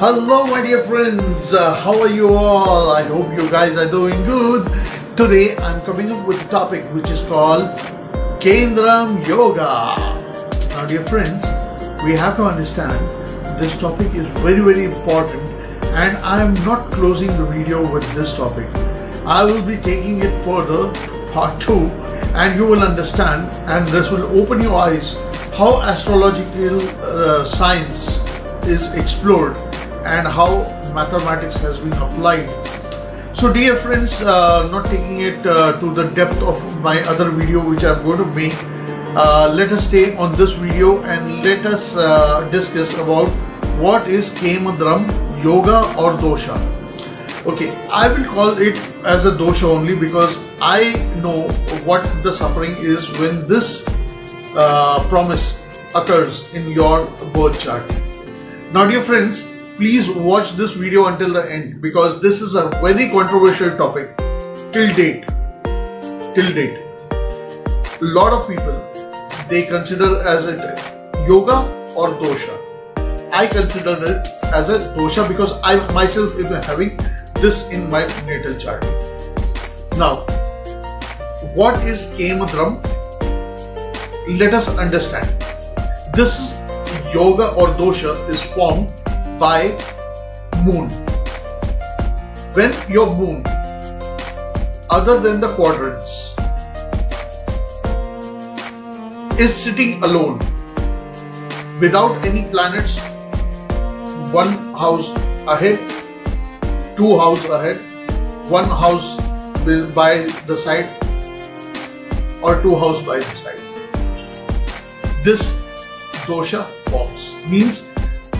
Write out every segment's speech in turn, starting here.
Hello, my dear friends. Uh, how are you all? I hope you guys are doing good. Today, I'm coming up with a topic which is called Kendram Yoga. Now, dear friends, we have to understand this topic is very, very important, and I'm not closing the video with this topic. I will be taking it further to part two, and you will understand, and this will open your eyes how astrological uh, science is explored and how mathematics has been applied. So dear friends, uh, not taking it uh, to the depth of my other video which I'm going to make, uh, let us stay on this video and let us uh, discuss about what is Kemadram Yoga or Dosha. Okay, I will call it as a dosha only because I know what the suffering is when this uh, promise occurs in your birth chart. Now dear friends, please watch this video until the end because this is a very controversial topic till date. Till date. A lot of people they consider as it yoga or dosha. I consider it as a dosha because I myself am having this in my natal chart. Now, what is Kemadram? Let us understand. This yoga or dosha is formed by moon. When your moon, other than the quadrants, is sitting alone without any planets, one house ahead, two house ahead, one house by the side, or two house by the side. This dosha forms means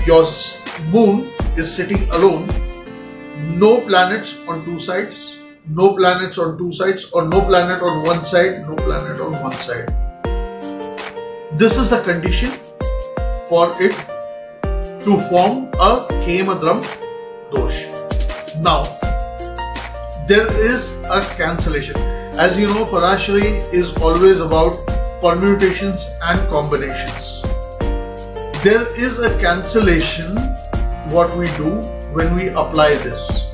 your moon is sitting alone. No planets on two sides no planets on two sides or no planet on one side no planet on one side. This is the condition for it to form a kemadram dosh. Now there is a cancellation. As you know parashari is always about permutations and combinations there is a cancellation what we do when we apply this.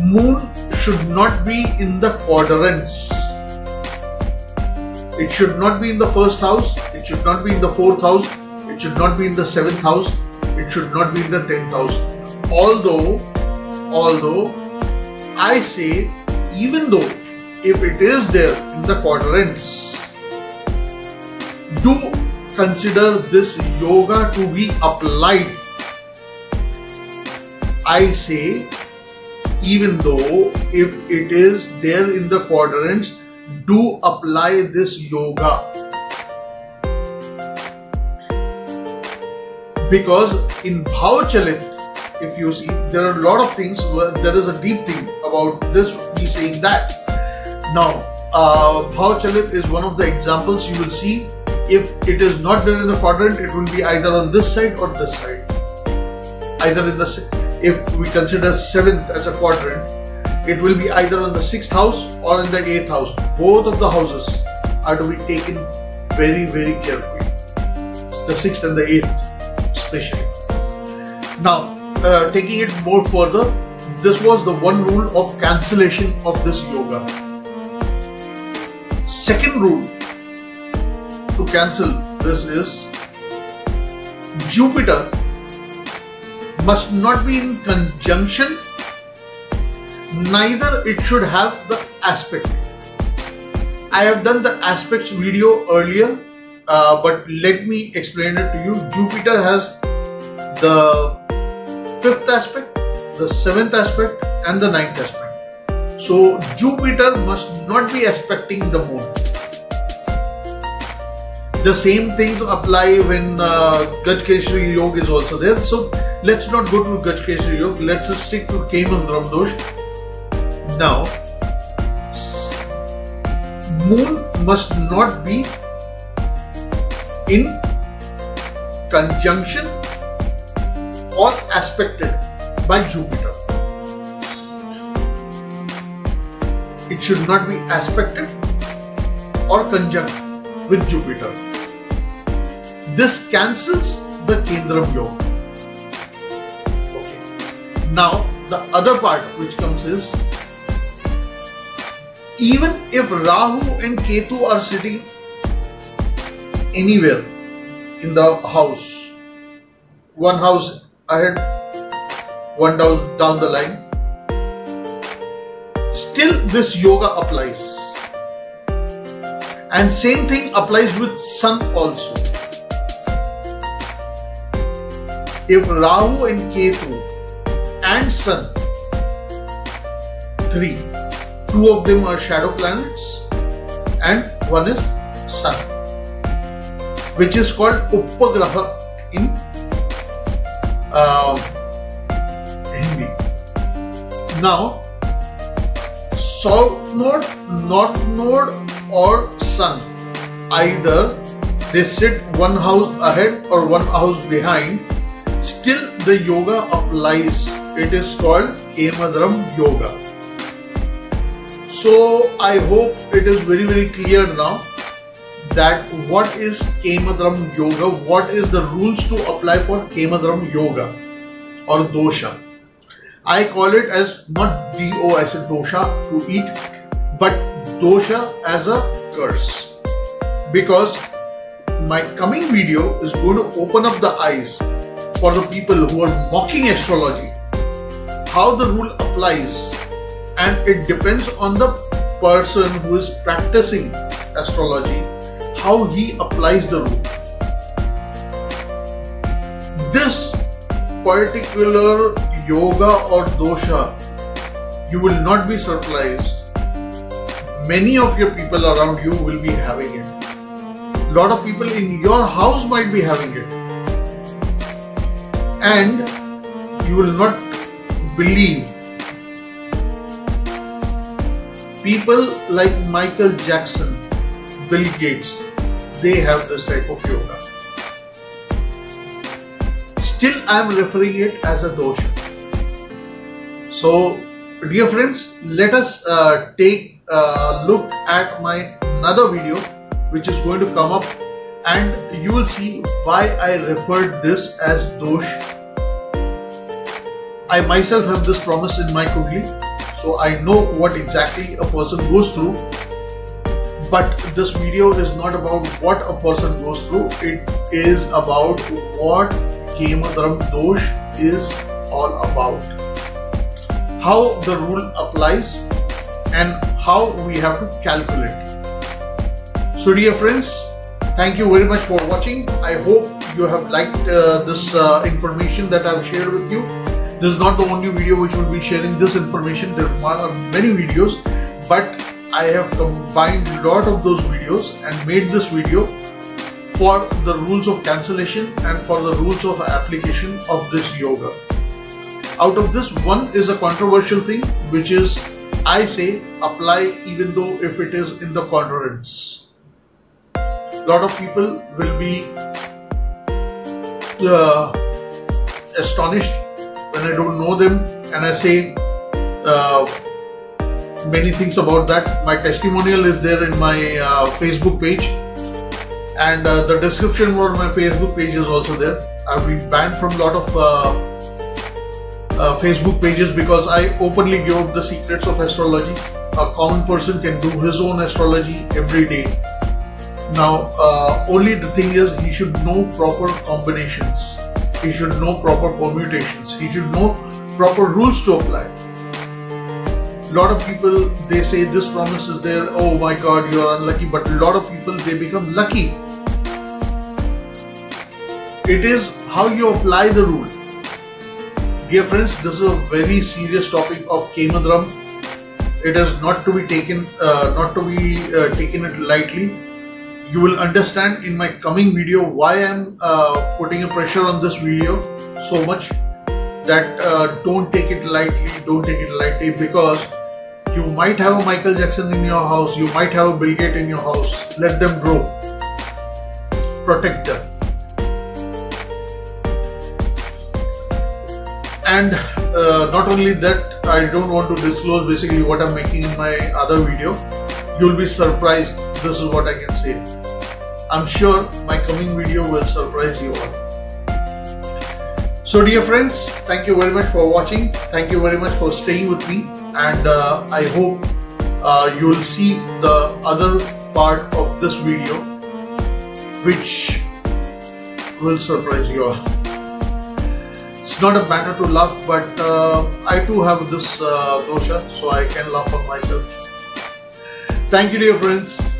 Moon should not be in the quadrants. It should not be in the first house it should not be in the fourth house it should not be in the seventh house it should not be in the tenth house. Although although i say even though if it is there in the quadrants do consider this yoga to be applied. I say, even though if it is there in the quadrants, do apply this yoga. Because in Bhavchalit, if you see, there are a lot of things, there is a deep thing about this, me saying that. Now, uh, Bhavchalit is one of the examples you will see if it is not there in the quadrant it will be either on this side or this side. Either in the if we consider seventh as a quadrant it will be either on the sixth house or in the eighth house. Both of the houses are to be taken very very carefully. The sixth and the eighth especially. Now uh, taking it more further this was the one rule of cancellation of this yoga. Second rule to cancel this is Jupiter must not be in conjunction neither it should have the aspect. I have done the aspects video earlier uh, but let me explain it to you. Jupiter has the fifth aspect the seventh aspect and the ninth aspect. So Jupiter must not be aspecting the moon the same things apply when uh, Gajkeshri Yoga is also there. So let's not go to Gajkeshri Yoga. Let's stick to Kemadram Dosh. Now, moon must not be in conjunction or aspected by Jupiter. It should not be aspected or conjunct with Jupiter. This cancels the Kendram Yoga. now the other part which comes is even if Rahu and Ketu are sitting anywhere in the house, one house ahead, one down, down the line, still this yoga applies. And same thing applies with sun also. If Rahu and Ketu and sun, three, two of them are shadow planets and one is sun which is called Upagraha in uh, Hindi. Now, south node, north node, or sun either they sit one house ahead or one house behind. Still, the yoga applies. It is called Kemadram Yoga. So, I hope it is very, very clear now that what is Kemadram Yoga, what is the rules to apply for Kemadram Yoga or dosha. I call it as not DO as a dosha to eat, but dosha as a curse. Because my coming video is going to open up the eyes for the people who are mocking astrology, how the rule applies, and it depends on the person who is practicing astrology how he applies the rule. This particular yoga or dosha, you will not be surprised. Many of your people around you will be having it. A lot of people in your house might be having it. And you will not believe people like Michael Jackson, Bill Gates, they have this type of yoga. Still, I am referring it as a dosha. So, dear friends, let us uh, take a look at my another video which is going to come up and you will see why I referred this as dosh. I myself have this promise in my kundli, so I know what exactly a person goes through. But this video is not about what a person goes through. It is about what Kemadram Dosh is all about. How the rule applies and how we have to calculate. So dear friends thank you very much for watching i hope you have liked uh, this uh, information that i've shared with you this is not the only video which will be sharing this information there are many videos but I have combined a lot of those videos and made this video for the rules of cancellation and for the rules of application of this yoga. Out of this, one is a controversial thing, which is I say apply even though if it is in the quadrants. Lot of people will be uh, astonished when I don't know them and I say uh, many things about that. My testimonial is there in my uh, Facebook page, and uh, the description for my Facebook page is also there. I've been banned from a lot of uh, uh, Facebook pages because I openly give up the secrets of astrology. A common person can do his own astrology every day. Now, uh, only the thing is, he should know proper combinations. He should know proper permutations. He should know proper rules to apply. Lot of people they say this promise is there. Oh my god you're unlucky. But a lot of people they become lucky. It is how you apply the rule. Dear friends this is a very serious topic of kemadram it is not to be taken uh, not to be uh, taken it lightly you will understand in my coming video why i'm uh, putting a pressure on this video so much that uh, don't take it lightly don't take it lightly because you might have a michael jackson in your house you might have a bill gates in your house. Let them grow. Protect them. And uh, not only that i don't want to disclose basically what i'm making in my other video. You'll be surprised. This is what i can say i'm sure my coming video will surprise you all So, dear friends, thank you very much for watching. Thank you very much for staying with me, and uh, I hope uh, you will see the other part of this video, which will surprise you all. It's not a matter to laugh, but uh, I too have this uh, dosha, so I can laugh on myself. Thank you, dear friends.